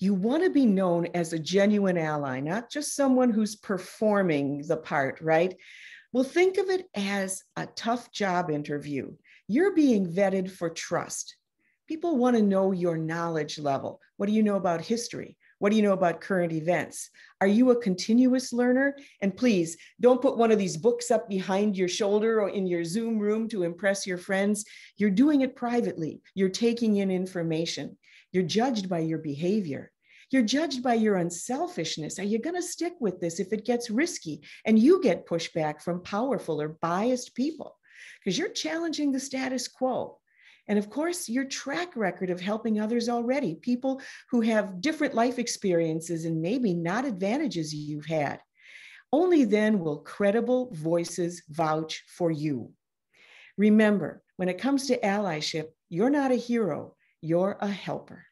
You want to be known as a genuine ally, not just someone who's performing the part, right? Well, think of it as a tough job interview. You're being vetted for trust. People want to know your knowledge level. What do you know about history? What do you know about current events? Are you a continuous learner? And please don't put one of these books up behind your shoulder or in your Zoom room to impress your friends. You're doing it privately. You're taking in information. You're judged by your behavior. You're judged by your unselfishness. Are you going to stick with this if it gets risky and you get pushback from powerful or biased people? Because you're challenging the status quo. And of course, your track record of helping others already, people who have different life experiences and maybe not advantages you've had. Only then will credible voices vouch for you. Remember, when it comes to allyship, you're not a hero, you're a helper.